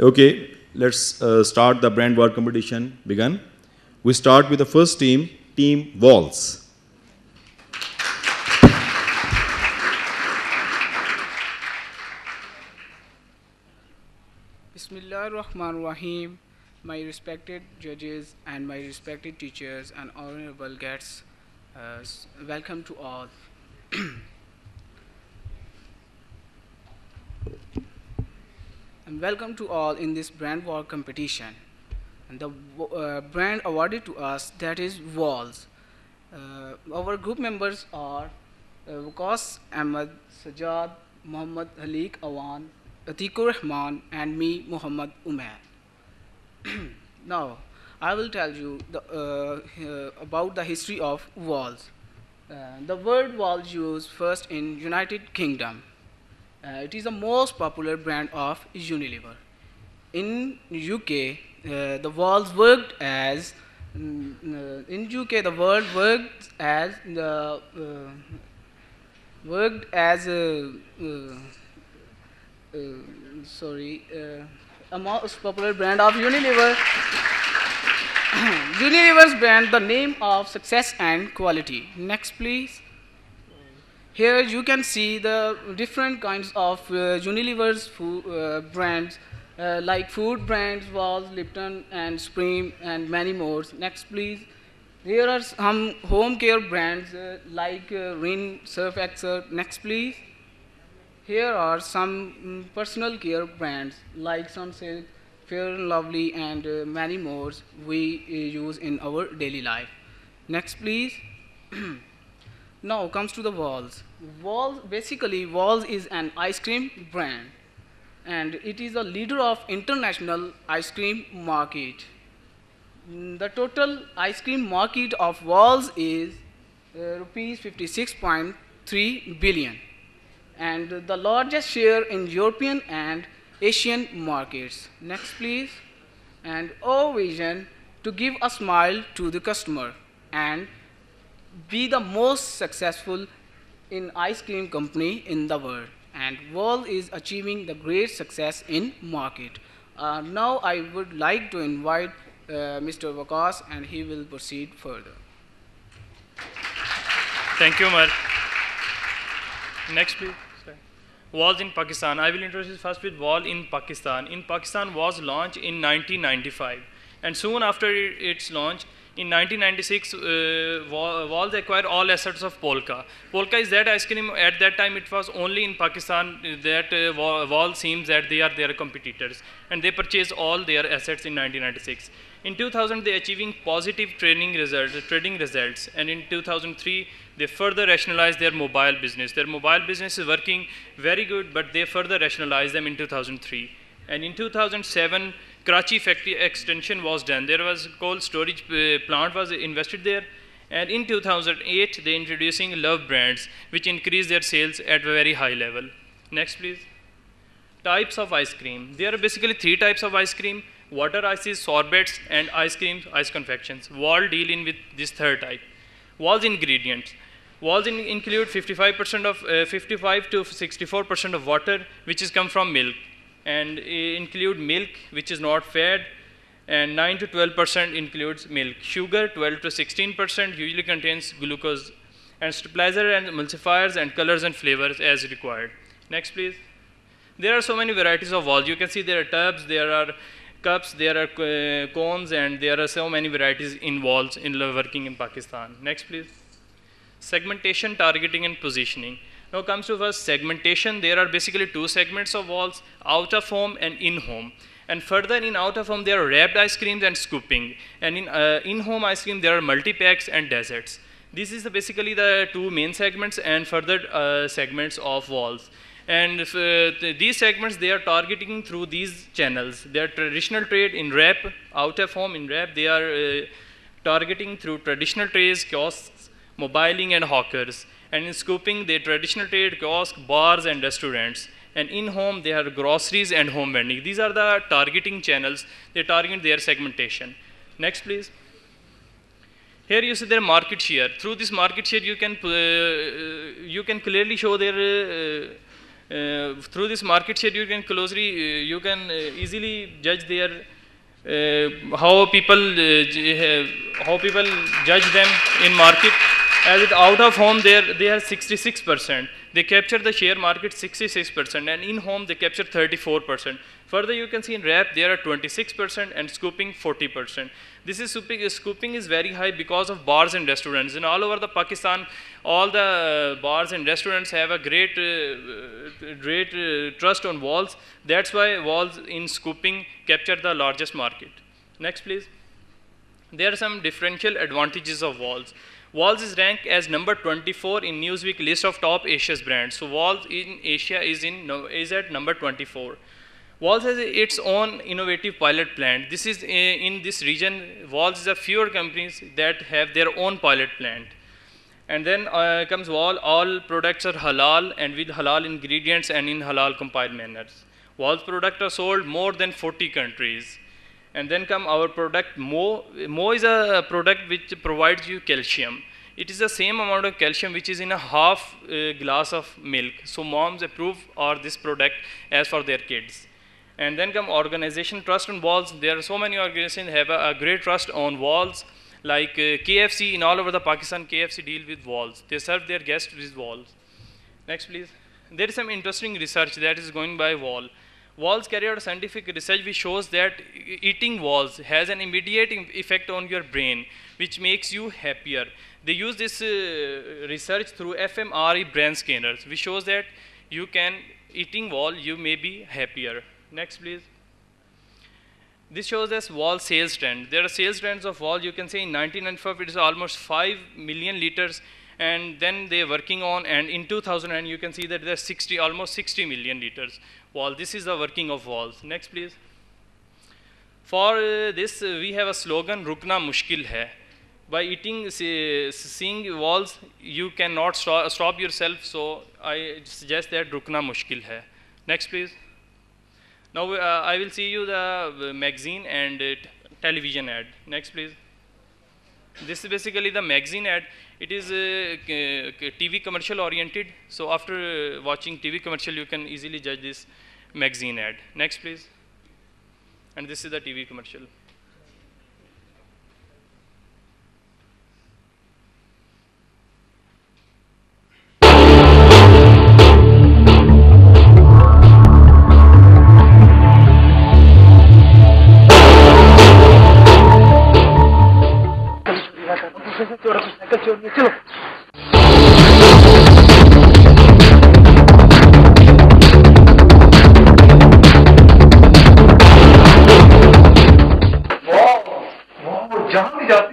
Okay, let's uh, start the brand war competition. Begin. We start with the first team, Team Walls. Bismillah Rahman Rahim, my respected judges and my respected teachers and honorable guests, uh, welcome to all. and welcome to all in this brand war competition. And the uh, brand awarded to us that is Walls. Uh, our group members are uh, Waqas Ahmed, Sajjad, Muhammad Halik Awan, Atikur Rahman, and me, Muhammad Umair. now, I will tell you the, uh, uh, about the history of walls. Uh, the word walls used first in United Kingdom. Uh, it is the most popular brand of Unilever. In UK, uh, the walls worked as mm, uh, in UK the word worked as the uh, worked as a, uh, uh, sorry a most popular brand of Unilever. Unilever's brand, the name of success and quality. Next, please. Here you can see the different kinds of uh, Unilever's food, uh, brands, uh, like food brands, Walls, Lipton, and Supreme, and many more. Next, please. Here are some home care brands uh, like uh, Rin, Surf Excel. Next, please. Here are some mm, personal care brands like Sunsilk, Fair and Lovely, and uh, many more we uh, use in our daily life. Next, please. now comes to the Walls. Walls basically Walls is an ice cream brand, and it is a leader of international ice cream market. The total ice cream market of Walls is uh, rupees 56.3 billion and the largest share in European and Asian markets. Next, please. And O vision to give a smile to the customer and be the most successful in ice cream company in the world. And Wall is achieving the great success in market. Uh, now I would like to invite uh, Mr. Waqas and he will proceed further. Thank you, Umar. Next, please. Walls in Pakistan. I will introduce first with Wall in Pakistan. In Pakistan was launched in 1995, and soon after its launch, in 1996, uh, Walls acquired all assets of Polka. Polka is that ice cream. At that time, it was only in Pakistan uh, that uh, Wa- Wall seems that they are their competitors, and they purchased all their assets in 1996. In 2000, they achieving positive training results, trading results, and in 2003, they further rationalized their mobile business. Their mobile business is working very good, but they further rationalized them in 2003. And in 2007, Karachi factory extension was done. There was coal storage uh, plant was invested there. And in 2008, they introducing Love brands, which increased their sales at a very high level. Next, please. Types of ice cream. There are basically three types of ice cream: water ices, sorbets, and ice creams, ice confections. Wall deal in with this third type. Wall's ingredients. Walls in, include 55% of uh, 55 to 64% of water, which is come from milk, and include milk, which is not fed, and 9 to 12% includes milk. Sugar, 12 to 16% usually contains glucose, and stabilizer and emulsifiers and colors and flavors as required. Next, please. There are so many varieties of walls. You can see there are tubs, there are cups, there are uh, cones, and there are so many varieties in walls in working in Pakistan. Next, please. Segmentation, targeting, and positioning. Now comes to first segmentation. There are basically two segments of walls: out of home and in home. And further in out of home, there are wrapped ice creams and scooping. And in uh, in home ice cream, there are multi packs and desserts. This is the, basically the two main segments and further uh, segments of walls. And if, uh, th- these segments they are targeting through these channels. They are traditional trade in wrap, out of home in wrap. They are uh, targeting through traditional trades, kiosks, mobiling, and hawkers. And in scooping, they traditional trade, kiosk, bars, and restaurants. And in home, they have groceries and home vending. These are the targeting channels. They target their segmentation. Next, please. Here you see their market share. Through this market share, you can uh, you can clearly show their uh, uh, through this market share, you can closely, uh, you can uh, easily judge their uh, how people uh, how people judge them in market. As it out of home, they are they are 66 percent. They capture the share market 66 percent, and in home they capture 34 percent. Further, you can see in wrap there are 26 percent and scooping 40 percent. This is scooping, scooping is very high because of bars and restaurants. In all over the Pakistan, all the uh, bars and restaurants have a great, uh, great uh, trust on walls. That's why walls in scooping capture the largest market. Next, please. There are some differential advantages of Walls. Walls is ranked as number 24 in Newsweek list of top Asia's brands. So Walls in Asia is in is at number 24. Walls has its own innovative pilot plant. This is uh, in this region. Walls is a fewer companies that have their own pilot plant. And then uh, comes Wall. All products are halal and with halal ingredients and in halal compiled manners. Wall's products are sold more than 40 countries. And then come our product Mo. Mo is a product which provides you calcium. It is the same amount of calcium which is in a half uh, glass of milk. So moms approve or this product as for their kids. And then come organization trust on walls. There are so many organizations have a, a great trust on walls. Like uh, KFC in all over the Pakistan, KFC deal with walls. They serve their guests with walls. Next, please. There is some interesting research that is going by Wall. Walls carry out scientific research which shows that eating walls has an immediate effect on your brain, which makes you happier. They use this uh, research through fMRI brain scanners, which shows that you can eating wall, you may be happier. Next, please. This shows us wall sales trend. There are sales trends of wall. You can say in 1995 it is almost 5 million liters, and then they are working on. And in 2009 you can see that there's 60, almost 60 million liters wall. This is the working of walls. Next, please. For uh, this, uh, we have a slogan: "Rukna mushkil hai." By eating, see, seeing walls, you cannot stop, stop yourself. So I suggest that "Rukna mushkil hai." Next, please. Now uh, I will see you the uh, magazine and uh, television ad. Next, please. This is basically the magazine ad. It is uh, k- k- TV commercial oriented. So after uh, watching TV commercial, you can easily judge this magazine ad. Next, please. And this is the TV commercial. Alternative. Wow. Wow. Can